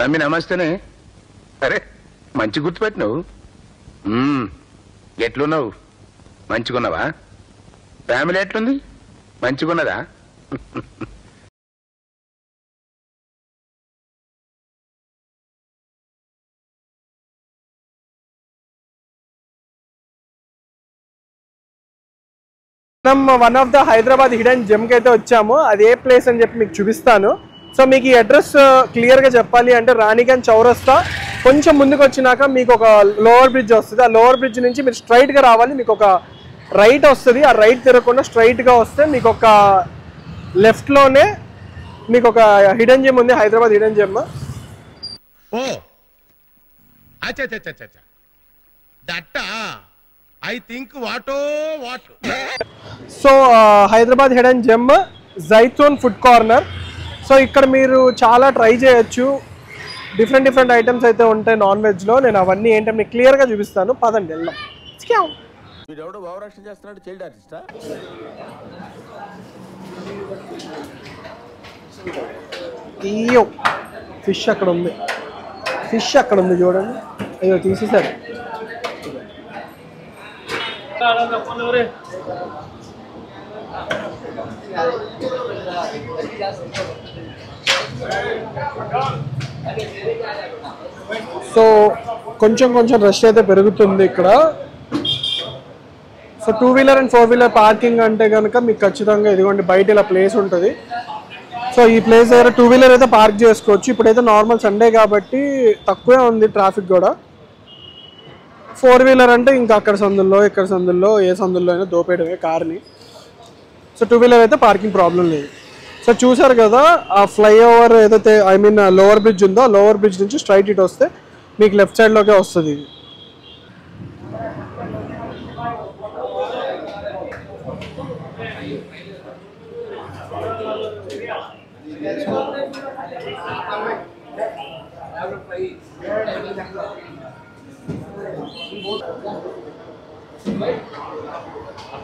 తమ్మి నమస్తేనే. సరే మంచి గుర్తుపెట్టినావు. ఎట్లున్నావు? మంచిగున్నావా? ఫ్యామిలీ ఎట్లుంది? మంచిగున్నదా? మనం one of the Hyderabad hidden జెమ్కి అయితే వచ్చాము. అది ఏ ప్లేస్ అని చెప్పి మీకు చూపిస్తాను. సో మీకు ఈ అడ్రస్ క్లియర్గా చెప్పాలి అంటే రాణిగంజ్ చౌరస్తా. కొంచెం ముందుకు వచ్చినాక మీకు ఒక లోవర్ బ్రిడ్జ్ వస్తుంది. ఆ లోవర్ బ్రిడ్జ్ నుంచి మీరు స్ట్రైట్గా రావాలి. మీకు ఒక రైట్ వస్తుంది. ఆ రైట్ తిరగకుండా స్ట్రైట్గా వస్తే మీకు ఒక లెఫ్ట్లోనే మీకు ఒక హిడెన్ జెమ్ ఉంది. Hyderabad hidden gem oh! That I think what what? So Hyderabad head and gem Zaitoon food corner so ఇక్కడ మీరు చాలా ట్రై చేయొచ్చు. డిఫరెంట్ డిఫరెంట్ ఐటమ్స్ అయితే ఉంటాయి నాన్ వెజ్లో నేను అవన్నీ ఏంటో మీకు క్లియర్గా చూపిస్తాను. పదండి వెళ్దాం. వీడెవడో భావరక్షణ చేస్తున్నాడు చైల్డ్ ఆర్టిస్టా? అయ్యో ఫిష్ అక్కడ ఉంది. ఫిష్ అక్కడ ఉంది చూడండి. అయ్యో తీసేసారు సో కొంచెం కొంచెం రష్ అయితే పెరుగుతుంది ఇక్కడ. So two wheeler and four wheeler parking అంటే కనుక మీకు ఖచ్చితంగా ఇదిగోండి బయట ఇలా ప్లేస్ ఉంటుంది. సో ఈ ప్లేస్ దగ్గర టూ వీలర్ అయితే పార్క్ చేసుకోవచ్చు. ఇప్పుడైతే నార్మల్ సండే కాబట్టి తక్కువే ఉంది ట్రాఫిక్ కూడా. ఫోర్ వీలర్ అంటే ఇంకా అక్కడ సందుల్లో ఇక్కడ సందుల్లో ఏ సందుల్లో అయినా దోపేయడమే కార్ని. సో టూ వీలర్ అయితే పార్కింగ్ ప్రాబ్లం లేదు. సో చూసారు కదా ఆ ఫ్లైఓవర్ ఏదైతే ఐ మీన్ లోవర్ బ్రిడ్జ్ ఉందో లోవర్ బ్రిడ్జ్ నుంచి స్ట్రైట్ ఇటు వస్తే మీకు లెఫ్ట్ సైడ్లోకే వస్తుంది ఇది.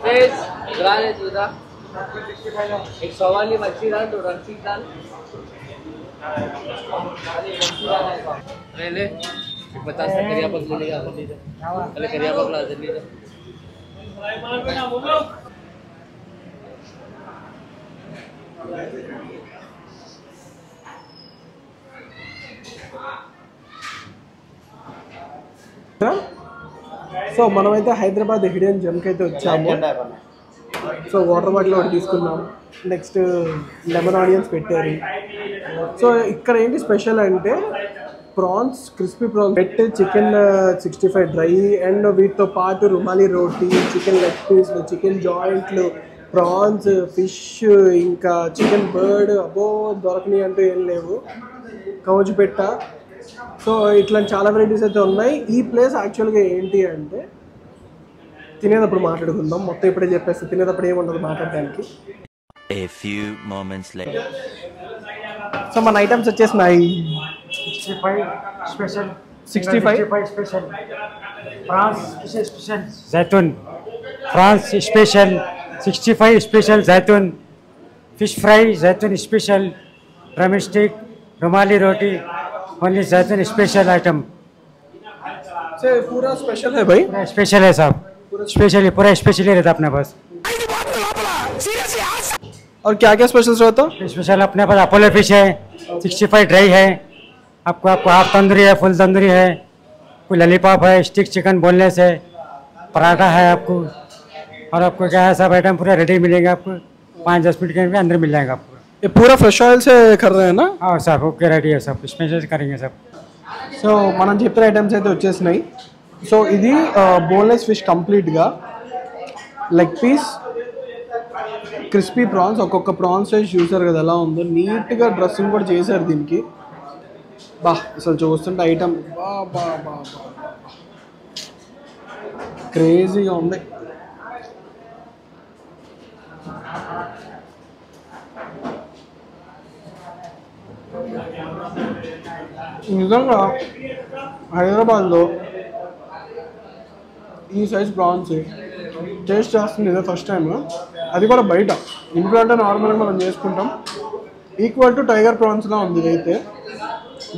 Fish, एक सवाली मच्छी दाल दो रंगी दाल। ले ले पचास करिया पग ले पहले करिया पग ला दिल्ली हाँ? सो मनमे तो हईदराबाद हिडियन जम के तो वा సో వాటర్ బాటిల్ ఒకటి తీసుకున్నాం నెక్స్ట్ లెమన్ ఆనియన్స్ పెట్టారు. సో ఇక్కడ ఏంటి స్పెషల్ అంటే ప్రాన్స్ క్రిస్పీ ప్రాన్స్ పెట్టి chicken sixty five dry and వీటితో పాటు రుమాలి రోటీ చికెన్ లెగ్ పీస్లు చికెన్ జాయింట్లు ప్రాన్స్ ఫిష్ ఇంకా చికెన్ బర్డ్ అబో దొరకని అంటూ ఏం లేవు. కౌజు పెట్ట. సో ఇట్లాంటి చాలా వెరైటీస్ అయితే ఉన్నాయి. ఈ ప్లేస్ యాక్చువల్గా ఏంటి అంటే తినేటప్పుడు మాట్లాడుకుందాం మొత్తం ఇప్పుడే చెప్పేస్తే తినేటప్పుడు ఏముండదు మాట్లాడడానికి A few moments later. So మన ఐటమ్స్ వచ్చేసినాయి 65 special 65? 65 special France special zaitun France special 65 special zaitun fish fry zaitun special drumstick rumali roti only zaitun special item से पूरा स्पेशल है भाई पूरा स्पेशल है साहब स्पेशली पूरा स्पेशली रहता अपने पास और क्या क्या स्पेशल्स रहता स्पेशल अपने पास अपोलो फिश है 65 ड्राई है आपको आपको हाफ तंदूरी है फुल तंदूरी है कोई ललीपॉप है स्टिक चिकन बोनलेस है पराठा है आपको और आपको क्या है सब आइटम पूरा रेडी मिलेंगे आपको पाँच दस मिनट के अंदर मिल जाएगा आपको ये पूरा फ्रेश ऑयल से कर रहे हैं ना हाँ सब ओके रेडी है सब स्पेशल करेंगे सब సో మనం చెప్పిన ఐటమ్స్ అయితే వచ్చేసినాయి సో ఇది బోన్లెస్ ఫిష్ కంప్లీట్గా లెగ్ పీస్ క్రిస్పీ ప్రాన్స్ ఒక్కొక్క ప్రాన్స్ సైజ్ చూసారు కదా ఎలా ఉందో. నీట్గా డ్రెస్సింగ్ కూడా చేశారు దీనికి. బా అసలు చూస్తుంటే ఐటమ్ బా బా బా క్రేజీగా ఉంది. నిజంగా హైదరాబాద్లో ఈ సైజ్ ప్రాన్స్ టేస్ట్ చేస్తుంది ఇదే ఫస్ట్ టైం అది కూడా బయట. ఇంట్లో అంటే నార్మల్గా మనం చేసుకుంటాం. ఈక్వల్ టు టైగర్ ప్రాన్స్గా ఉంది అయితే.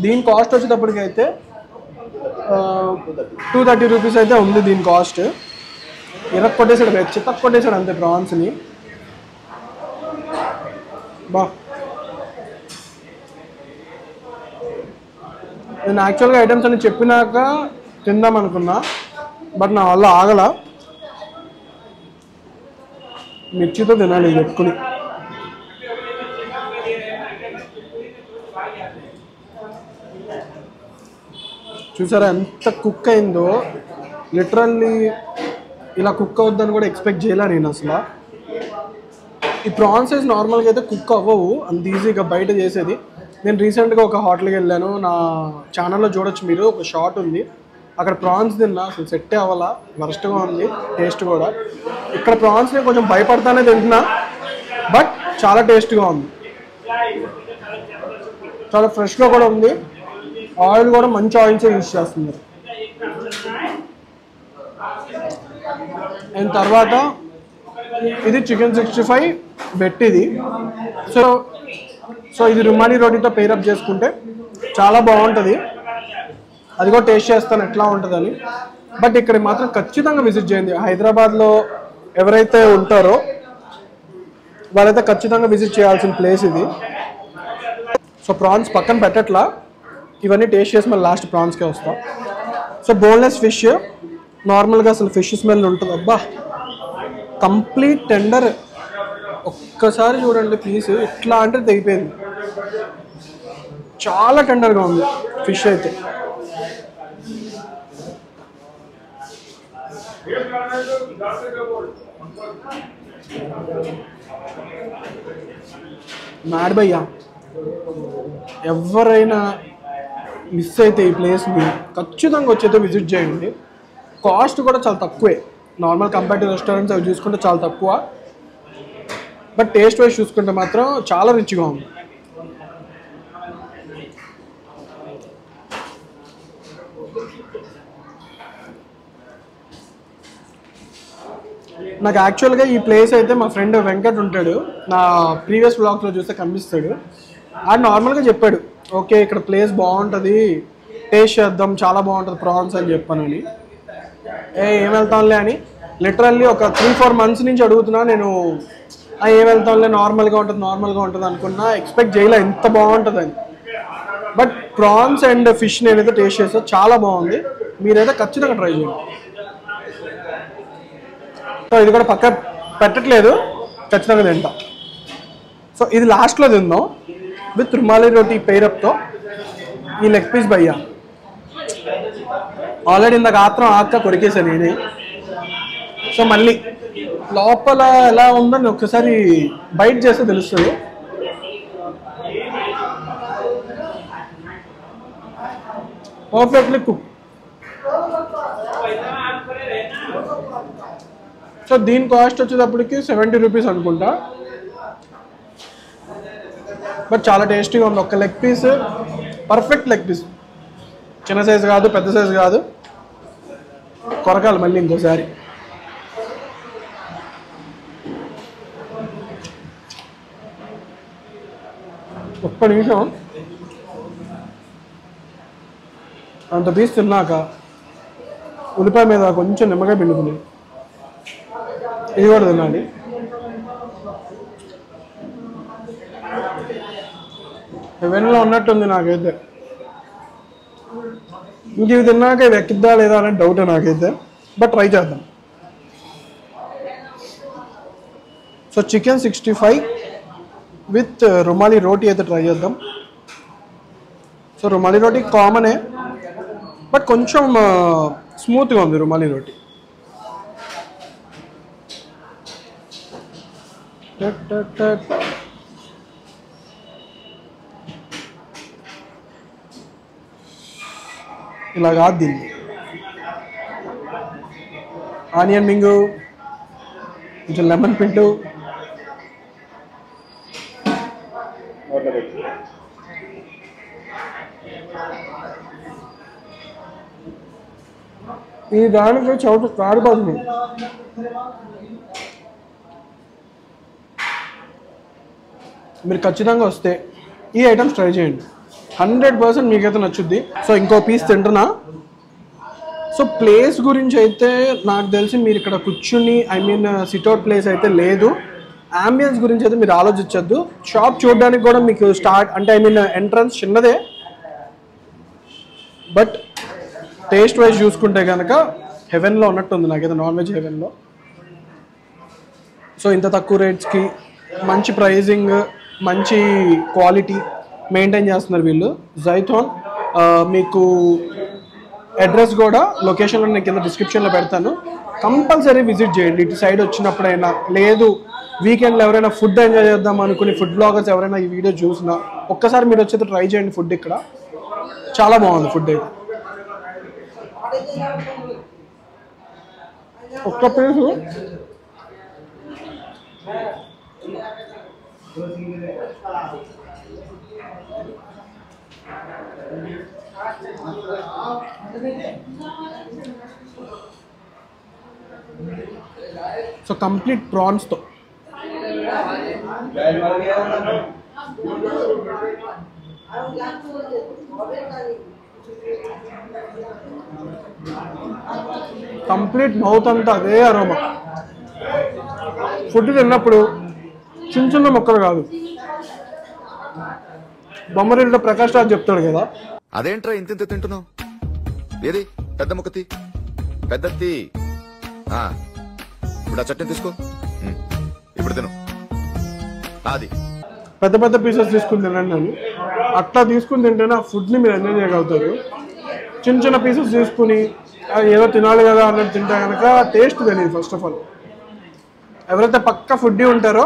దీని కాస్ట్ వచ్చేటప్పటికి అయితే టూ థర్టీ రూపీస్ అయితే ఉంది దీని కాస్ట్ ఇరక్ కొట్టేశాడు రే, చితక్ కొట్టేసాడు అంతే ప్రాన్స్ని బా. నేను యాక్చువల్గా ఐటమ్స్ అని చెప్పినాక తిందాం అనుకున్నా. బట్ నా వల్ల ఆగల. మిర్చితో తినాలి ఇది పెట్టుకుని చూసారా ఎంత కుక్ అయిందో? లిటరల్లీ ఇలా కుక్ అవుద్దని కూడా ఎక్స్పెక్ట్ చేయలే నేను అసలు. ఈ ప్రాన్సెస్ నార్మల్గా అయితే కుక్ అవ్వవు. అంత ఈజీగా బయట చేసేది. నేను రీసెంట్గా ఒక హోటల్కి వెళ్ళాను. నా ఛానల్లో చూడొచ్చు మీరు. ఒక షాట్ ఉంది. అక్కడ ప్రాన్స్ తిన్నా అసలు సెట్ అవ్వాలా? వరస్ట్గా ఉంది టేస్ట్ కూడా. ఇక్కడ ప్రాన్స్ని కొంచెం భయపడతానే తింటున్నా బట్ చాలా టేస్ట్గా ఉంది. చాలా ఫ్రెష్గా కూడా ఉంది. ఆయిల్ కూడా మంచి ఆయిల్స్ యూజ్ చేస్తున్నారు. అండ్ తర్వాత ఇది చికెన్ సిక్స్టీ ఫైవ్ బెట్టిది సో సో ఇది రుమాని రోటీతో పేరప్ చేసుకుంటే చాలా బాగుంటుంది. అది కూడా టేస్ట్ చేస్తాను ఎట్లా ఉంటుందని. బట్ ఇక్కడ మాత్రం ఖచ్చితంగా విజిట్ చేయండి. హైదరాబాద్లో ఎవరైతే ఉంటారో వాళ్ళైతే ఖచ్చితంగా విజిట్ చేయాల్సిన ప్లేస్ ఇది. సో ప్రాన్స్ పక్కన పెట్టట్లా. ఇవన్నీ టేస్ట్ చేసి మళ్ళీ లాస్ట్ ప్రాన్స్కే వస్తాం. So boneless fish. నార్మల్గా అసలు ఫిష్ స్మెల్ ఉంటుంది. అబ్బా! Complete tender. ఒక్కసారి చూడండి పీస్ ఇట్లా అంటే తెగిపోయింది. చాలా టెండర్గా ఉంది ఫిష్ అయితే. మ్యాడ్ భయ్యా ఎవరైనా మిస్ అయితే ఈ ప్లేస్ని ఖచ్చితంగా వచ్చైతే విజిట్ చేయండి. కాస్ట్ కూడా చాలా తక్కువే. నార్మల్ కంపేర్ టు రెస్టారెంట్స్ అవి చూసుకుంటే చాలా తక్కువ. బట్ టేస్ట్ వైజ్ చూసుకుంటే మాత్రం చాలా రిచ్గా ఉంది. నాకు యాక్చువల్గా ఈ ప్లేస్ అయితే మా ఫ్రెండ్ వెంకట్ ఉంటాడు. నా ప్రీవియస్ బ్లాగ్లో చూస్తే కనిపిస్తాడు. ఆడు నార్మల్గా చెప్పాడు ఓకే ఇక్కడ ప్లేస్ బాగుంటుంది టేస్ట్ చేద్దాం చాలా బాగుంటుంది ప్రాన్స్ అని చెప్పానని ఏ ఏం వెళ్తాంలే అని. లిటరల్లీ ఒక త్రీ ఫోర్ మంత్స్ నుంచి అడుగుతున్నా నేను "ఆ, ఏం వెళ్తాంలే నార్మల్గా ఉంటుంది నార్మల్గా ఉంటుంది అనుకున్నా ఎక్స్పెక్ట్ చేయలే ఎంత బాగుంటుందని బట్ ప్రాన్స్ అండ్ ఫిష్ నేనైతే టేస్ట్ చేస్తా చాలా బాగుంది. మీరైతే ఖచ్చితంగా ట్రై చేయండి. సో ఇది కూడా పక్క పెట్టట్లేదు. ఖచ్చితంగా తింటాం. సో ఇది లాస్ట్లో తిందాం. విత్ రుమాలి రోటీ పేరప్తో ఈ లెగ్ పీస్ భయ్యా. ఆల్రెడీ ఇందాక ఆత్రం ఆక్క కొరికేసాను నేనే. సో మళ్ళీ లోపల ఎలా ఉందని ఒకసారి బైట్ చేస్తే తెలుస్తుంది. పర్ఫెక్ట్లీ కుక్ సో దీని కాస్ట్ వచ్చేటప్పటికి సెవెంటీ రూపీస్ అనుకుంటా. బట్ చాలా టేస్టీగా ఉంది. ఒక leg piece perfect leg piece. చిన్న సైజు కాదు పెద్ద సైజు కాదు. కొరకాలి మళ్ళీ ఇంకోసారి. ఒక్క నిమిషం. అంత పీస్ తిన్నాక ఉల్లిపాయ మీద కొంచెం నిమ్మకాయ పిండుకుని ఇది కూడా తినాలి హెవెన్లో ఉన్నట్టుంది నాకైతే. ఇంక ఇవి తిన్నాక ఇవి ఎక్కిద్దా లేదా అనే డౌట్ నాకైతే. బట్ ట్రై చేద్దాం. So chicken sixty five with rumali roti అయితే ట్రై చేద్దాం. సో రుమాలి రోటీ కామనే బట్ కొంచెం uh, స్మూత్గా ఉంది రుమాలి రోటీ టట్ టట్ టట్. ఇలా కాదు దీన్ని. ఆనియన్ మింగు కొంచెం లెమన్ పింటు ఈ దానికి చౌట కాడిపోతుంది మీరు ఖచ్చితంగా వస్తే ఈ ఐటమ్స్ ట్రై చేయండి. హండ్రెడ్ పర్సెంట్ మీకైతే నచ్చుద్ది. సో ఇంకో పీస్ తింటున్నా. సో ప్లేస్ గురించి అయితే నాకు తెలిసి మీరు ఇక్కడ కూర్చుని ఐ మీన్ సిట్అవుట్ ప్లేస్ అయితే లేదు. అంబియన్స్ గురించి అయితే మీరు ఆలోచించద్దు. షాప్ చూడడానికి కూడా మీకు స్టార్ట్ అంటే ఐ మీన్ ఎంట్రన్స్ చిన్నదే. బట్ టేస్ట్ వైజ్ చూసుకుంటే కనుక హెవెన్లో ఉన్నట్టుంది. నాకైతే నాన్ వెజ్ హెవెన్లో. సో ఇంత తక్కువ రేట్స్కి మంచి ప్రైజింగ్ మంచి క్వాలిటీ మెయింటైన్ చేస్తున్నారు వీళ్ళు. జైథోన్ మీకు అడ్రస్ కూడా లొకేషన్ నేను కింద డిస్క్రిప్షన్లో పెడతాను. కంపల్సరీ విజిట్ చేయండి. ఇటు సైడ్ వచ్చినప్పుడైనా లేదు వీకెండ్లో ఎవరైనా ఫుడ్ ఎంజాయ్ చేద్దాం అనుకుని ఫుడ్ బ్లాగర్స్ ఎవరైనా ఈ వీడియో చూసినా ఒక్కసారి మీరు వచ్చేది ట్రై చేయండి ఫుడ్ ఇక్కడ. చాలా బాగుంది ఫుడ్ అయితే. ఒక్క పీసు సో కంప్లీట్ ప్రాన్స్తో. కంప్లీట్ మౌత్ అంతా అదే అరోమా. ఫుడ్ తిన్నప్పుడు చిన్న చిన్న మొక్కలు కాదు. బొమ్మరిలో ప్రకాష్ రాజ్ చెప్తాడు కదా. అదేంట్రా ఇంత తింటున్నావు? ఏది? పెద్ద ముక్కతి పెద్దత్తి ఆ, ఇప్పుడు ఆ చట్నీ తీసుకో. ఇప్పుడు తిను. అది పెద్ద పెద్ద పీసెస్ తీసుకుని తినండి అని. అట్లా తీసుకుని తింటేనే ఆ ఫుడ్ని మీరు ఎంజాయ్ చేయగలుగుతారు. చిన్న చిన్న పీసెస్ తీసుకుని "ఆ, ఏదో తినాలి కదా అన్నట్టు తింటే కనుక టేస్ట్ తెలియదు ఫస్ట్ ఆఫ్ ఆల్ ఎవరైతే పక్క ఫుడ్ ఉంటారో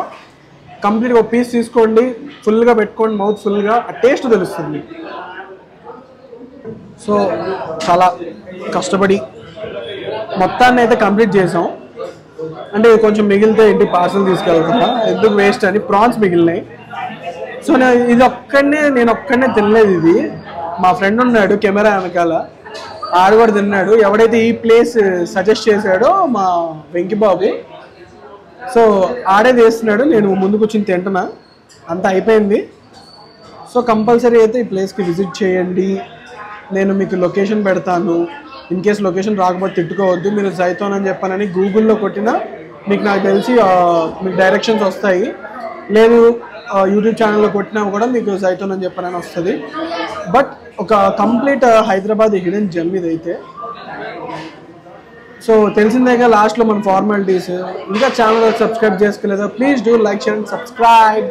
కంప్లీట్గా ఒక పీస్ తీసుకోండి ఫుల్గా పెట్టుకోండి మౌత్ ఫుల్గా ఆ టేస్ట్ తెలుస్తుంది. సో చాలా కష్టపడి మొత్తాన్ని అయితే కంప్లీట్ చేసాం. అంటే కొంచెం మిగిలితే ఇంటి పార్సల్ తీసుకెళ్తున్నా ఎందుకు వేస్ట్ అని ప్రాన్స్ మిగిలినాయి. సో నేను ఇది ఒక్కడనే నేను ఒక్కడనే తినలేదు ఇది. మా ఫ్రెండ్ ఉన్నాడు కెమెరా వెనకాల ఆడు కూడా తిన్నాడు. ఎవడైతే ఈ ప్లేస్ సజెస్ట్ చేశాడో మా వెంకిబాబు సో ఆడే చేస్తున్నాడు నేను ముందు కూర్చొని తింటున్నా. అంతా అయిపోయింది. సో కంపల్సరీ అయితే ఈ ప్లేస్కి విజిట్ చేయండి. నేను మీకు లొకేషన్ పెడతాను. ఇన్ కేస్ లొకేషన్ రాకపోతే తిట్టుకోవద్దు. మీరు జైతోన్ అని చెప్పానని గూగుల్లో కొట్టినా మీకు నాకు తెలిసి మీకు డైరెక్షన్స్ వస్తాయి. లేదు యూట్యూబ్ ఛానల్లో కొట్టినా కూడా మీకు జైతోన్ అని చెప్పానని వస్తుంది. బట్ ఒక కంప్లీట్ హైదరాబాద్ హిడెన్ జమ్ ఇదైతే సో తెలిసిందేగా లాస్ట్లో మన ఫార్మాలిటీస్ ఇంకా ఛానల్ సబ్స్క్రైబ్ చేసుకోలేదా please do like share and subscribe